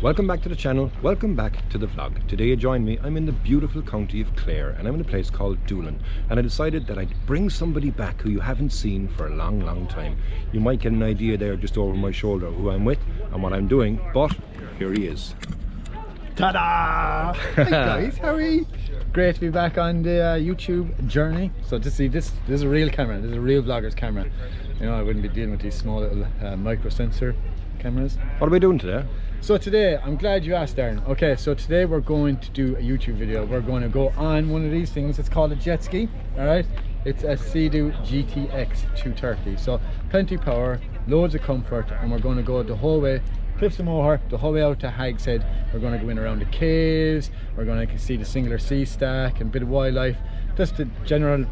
Welcome back to the channel, welcome back to the vlog. Today you join me, I'm in the beautiful county of Clare and I'm in a place called Doolin and I decided that I'd bring somebody back who you haven't seen for a long, long time. You might get an idea there just over my shoulder who I'm with and what I'm doing, but here he is. Ta-da! Hey guys, how are you? Great to be back on the uh, YouTube journey. So to see this, this is a real camera. This is a real vlogger's camera. You know, I wouldn't be dealing with these small little uh, micro sensor cameras. What are we doing today? So today, I'm glad you asked Darren. Okay, so today we're going to do a YouTube video. We're going to go on one of these things. It's called a jet ski, all right? It's a Sea-Doo GTX 230. So plenty of power, loads of comfort, and we're going to go the whole way Cliffs of Moher, the whole way out to Hag's Head. We're going to go in around the caves, we're going to see the singular sea stack and a bit of wildlife. Just a general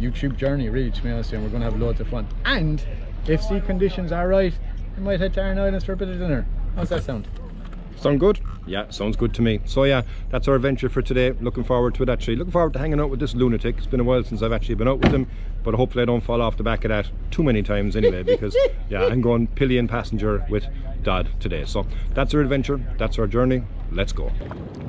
YouTube journey, really, to be honest, and we're going to have loads of fun. And if sea conditions are right, we might head to Aran Islands for a bit of dinner. How's that sound? Sound good? Yeah, sounds good to me. So yeah, that's our adventure for today. Looking forward to it actually. Looking forward to hanging out with this lunatic. It's been a while since I've actually been out with him, but hopefully I don't fall off the back of that too many times anyway, because yeah, I'm going pillion passenger with Dad today. So that's our adventure, that's our journey. Let's go.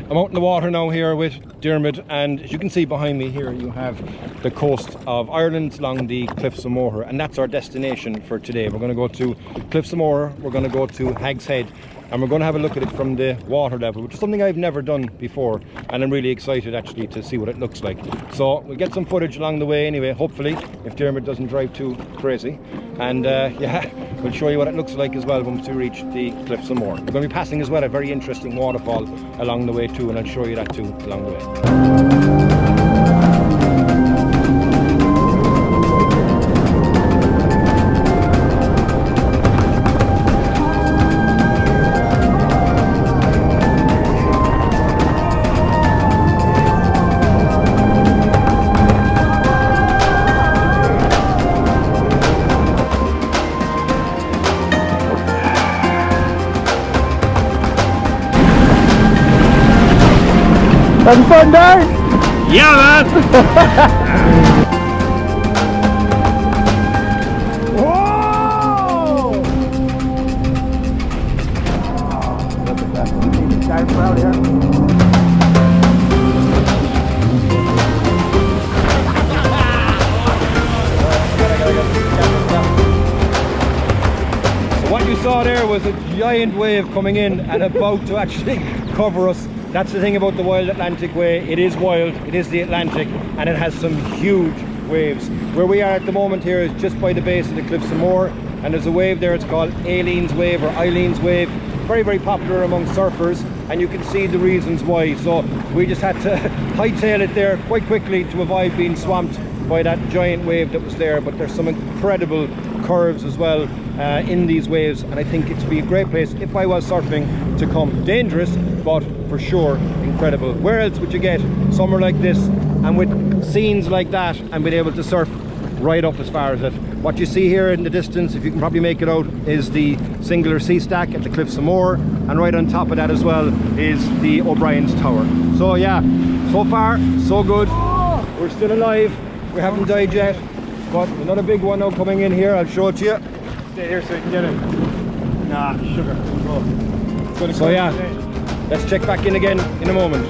I'm out in the water now here with Diarmuid and as you can see behind me here you have the coast of Ireland along the Cliffs of Moher and that's our destination for today. We're going to go to Cliffs of Moher, we're going to go to Hag's Head and we're going to have a look at it from the water level which is something I've never done before and I'm really excited actually to see what it looks like so we'll get some footage along the way anyway hopefully if Diarmuid doesn't drive too crazy and uh, yeah we'll show you what it looks like as well once we reach the Cliffs of Moher. We're going to be passing as well a very interesting waterfall along the way too and I'll show you that too along the way. Having fun, Darren? Yeah man! Whoa! Darren proud here. So what you saw there was a giant wave coming in and about to actually cover us. That's the thing about the Wild Atlantic Way. It is wild, it is the Atlantic, and it has some huge waves. Where we are at the moment here is just by the base of the Cliffs of Moher, and there's a wave there, it's called Aileen's Wave or Eileen's Wave. Very, very popular among surfers, and you can see the reasons why. So we just had to hightail it there quite quickly to avoid being swamped by that giant wave that was there. But there's some incredible curves as well uh, in these waves, and I think it'd be a great place if I was surfing to come. Dangerous, but for sure incredible. Where else would you get somewhere like this and with scenes like that and being able to surf right up as far as it. What you see here in the distance, if you can probably make it out, is the singular sea stack at the Cliffs of Moher and right on top of that as well is the O'Brien's Tower. So yeah, so far so good. We're still alive, we haven't died yet, but another big one now coming in here, I'll show it to you. Stay here so you can get it. Nah, sugar. Go. So yeah, let's check back in again in a moment.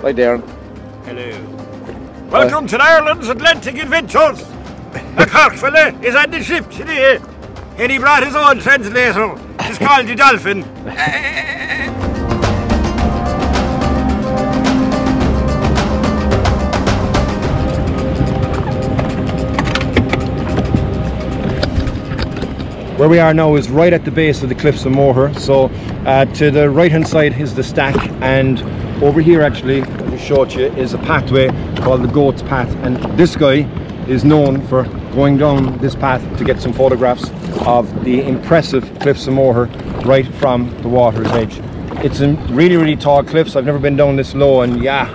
Bye, Darren. Welcome to Ireland's Atlantic Adventures. The Cork fella is on the ship today, and he brought his own translator. It's called the Dolphin. Where we are now is right at the base of the Cliffs of Moher. So uh, to the right hand side is the stack and over here actually, let me show you, is a pathway called the Goat's Path and this guy is known for going down this path to get some photographs of the impressive Cliffs of Moher right from the water's edge. It's a really, really tall cliffs. I've never been down this low and yeah,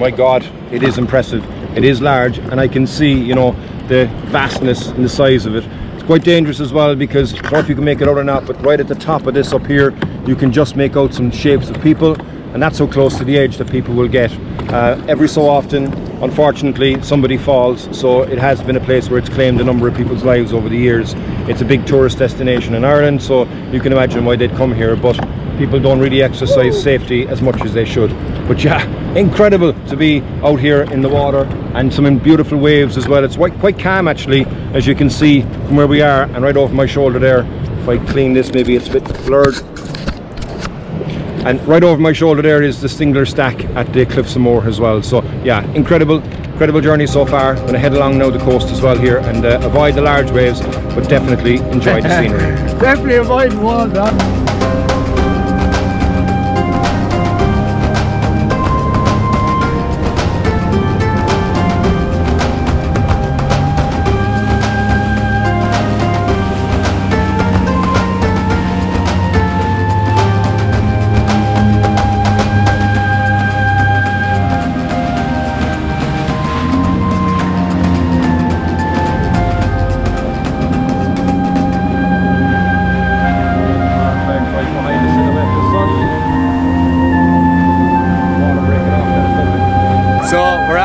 my God, it is impressive. It is large and I can see, you know, the vastness and the size of it. It's quite dangerous as well because I don't know if you can make it out or not, but right at the top of this up here, you can just make out some shapes of people and that's so close to the edge that people will get. Uh, every so often, unfortunately, somebody falls, so it has been a place where it's claimed a number of people's lives over the years. It's a big tourist destination in Ireland, so you can imagine why they'd come here, but people don't really exercise safety as much as they should. But yeah, incredible to be out here in the water and some beautiful waves as well. It's quite, quite calm actually, as you can see from where we are and right over my shoulder there. If I clean this, maybe it's a bit blurred and right over my shoulder there is the Stingler stack at the Cliffs of Moher as well. So yeah incredible incredible journey so far. I'm to head along now the coast as well here and uh, avoid the large waves but definitely enjoy the scenery. Definitely avoid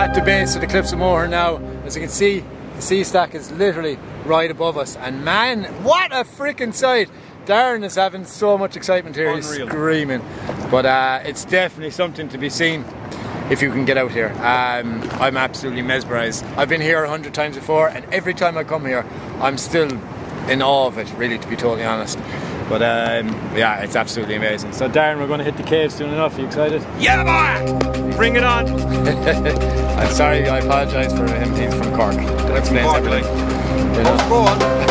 walls base of the Cliffs of Moher now. As you can see, the sea stack is literally right above us. And man, what a freaking sight! Darren is having so much excitement here, Unreal. he's screaming. But uh, it's definitely something to be seen if you can get out here. Um, I'm absolutely mesmerised. I've been here a hundred times before, and every time I come here, I'm still in awe of it, really, to be totally honest. But um, yeah, it's absolutely amazing. So Darren, we're going to hit the cave soon enough. Are you excited? Yeah, boy! Bring it on! I'm sorry, I apologise for him. He's from Cork. That explains everything. You know? oh, go on.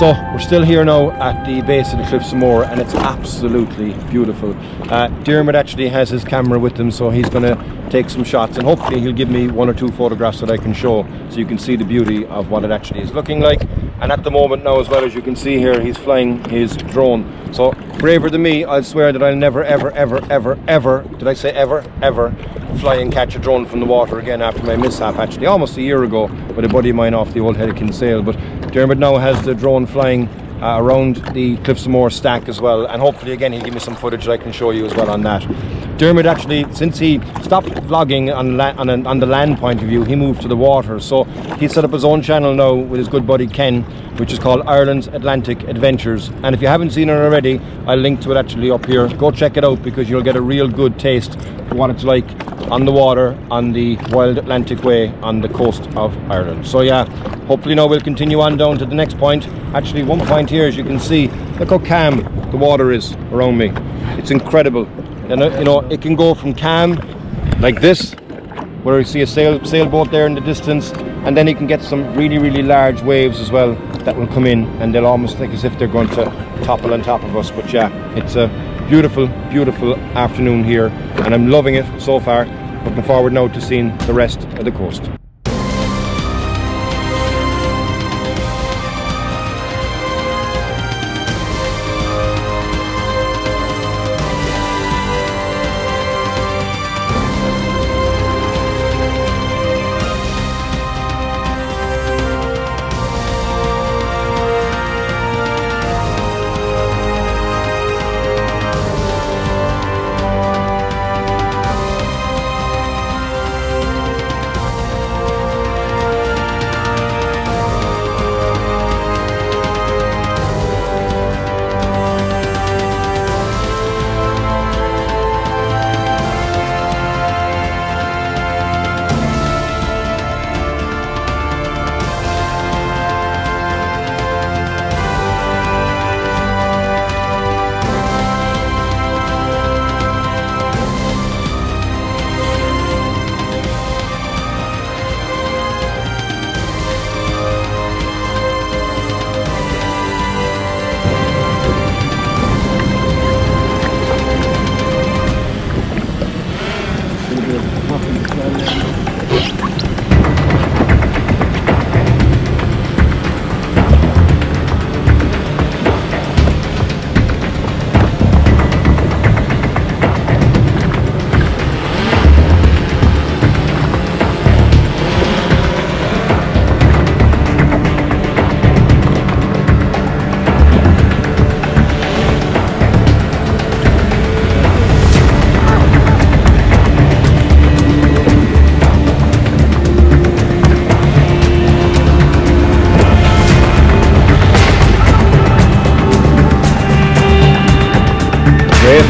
So we're still here now at the base of the Cliffs of Moher and it's absolutely beautiful. Uh, Diarmuid actually has his camera with him so he's going to take some shots and hopefully he'll give me one or two photographs that I can show so you can see the beauty of what it actually is looking like. And at the moment now as well as you can see here he's flying his drone. So braver than me I swear that I'll never ever ever ever ever did I say ever ever fly and catch a drone from the water again after my mishap actually almost a year ago with a buddy of mine off the old Head sail but Diarmuid now has the drone flying uh, around the Cliffs of Moher stack as well and hopefully again he'll give me some footage that I can show you as well on that. Diarmuid actually since he stopped vlogging on, on, a, on, the land point of view he moved to the water so he set up his own channel now with his good buddy Ken which is called Ireland's Atlantic Adventures and if you haven't seen it already I'll link to it actually up here go check it out because you'll get a real good taste of what it's like on the water on the Wild Atlantic Way on the coast of Ireland. So yeah hopefully now we'll continue on down to the next point. Actually one point here as you can see look how calm the water is around me. It's incredible. And you know it can go from calm like this where you see a sail sailboat there in the distance and then you can get some really really large waves as well that will come in and they'll almost like as if they're going to topple on top of us. But yeah it's a beautiful beautiful afternoon here and I'm loving it so far looking forward now to seeing the rest of the coast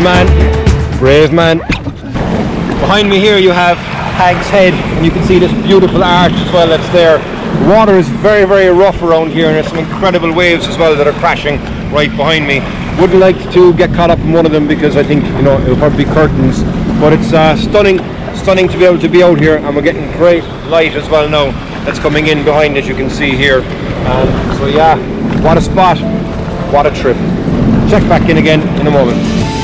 brave man, brave man. Behind me here you have Hag's Head and you can see this beautiful arch as well that's there. The water is very very rough around here and there's some incredible waves as well that are crashing right behind me. Wouldn't like to get caught up in one of them because I think you know it'll probably be curtains but it's uh, stunning stunning to be able to be out here and we're getting great light as well now that's coming in behind as you can see here. Um, so yeah, what a spot, what a trip. Check back in again in a moment.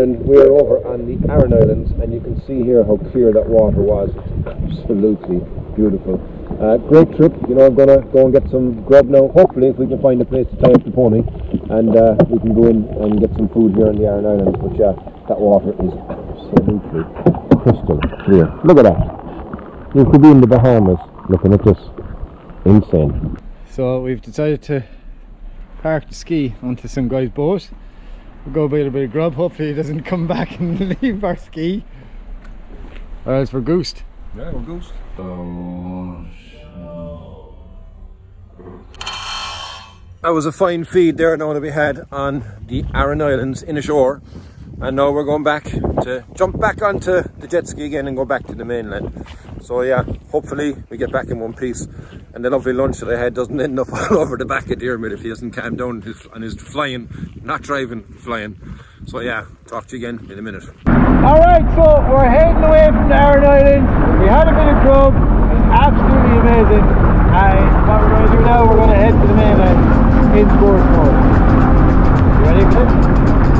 Ireland, we are over on the Aran Islands, and you can see here how clear that water was. Absolutely beautiful. Uh, great trip, you know, I'm to go and get some grub now. Hopefully, if we can find a place to tie up the pony, and uh, we can go in and get some food here on the Aran Islands. But yeah, that water is absolutely crystal clear. Look at that. You could be in the Bahamas looking at this. Insane. So we've decided to park the ski onto some guy's boat. We'll go buy a bit of grub. Hopefully he doesn't come back and leave our ski. Or else we're goosed. Yeah, we're goose. That was a fine feed there now that we had on the Aran Islands in ashore. And now we're going back to jump back onto the jet ski again and go back to the mainland. So yeah, hopefully we get back in one piece and the lovely lunch that I had doesn't end up all over the back of Diarmuid if he doesn't calm down and is flying, not driving, flying. So yeah, talk to you again in a minute. Alright, so we're heading away from the Aran Islands. We had a bit of grub. It was absolutely amazing. And what we're going to do now, we're going to head to the mainland in Scoresmore. You ready for this?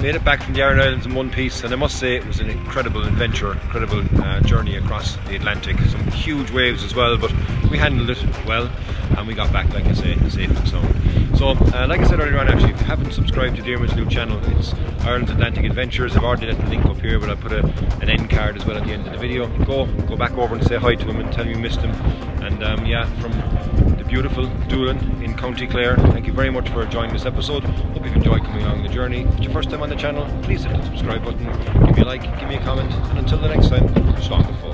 Made it back from the Aran Islands in one piece, and I must say it was an incredible adventure, incredible uh, journey across the Atlantic. Some huge waves as well, but we handled it well, and we got back, like I say, safe and sound. So, uh, like I said earlier on, actually, if you haven't subscribed to Diarmuid's new channel, it's Ireland's Atlantic Adventures. I've already left the link up here, but I'll put a, an end card as well at the end of the video. Go, go back over and say hi to him and tell him you missed him. And um, yeah, from beautiful Doolin in County Clare. Thank you very much for joining this episode. Hope you've enjoyed coming along the journey. If it's your first time on the channel, please hit the subscribe button, give me a like, give me a comment, and until the next time, full.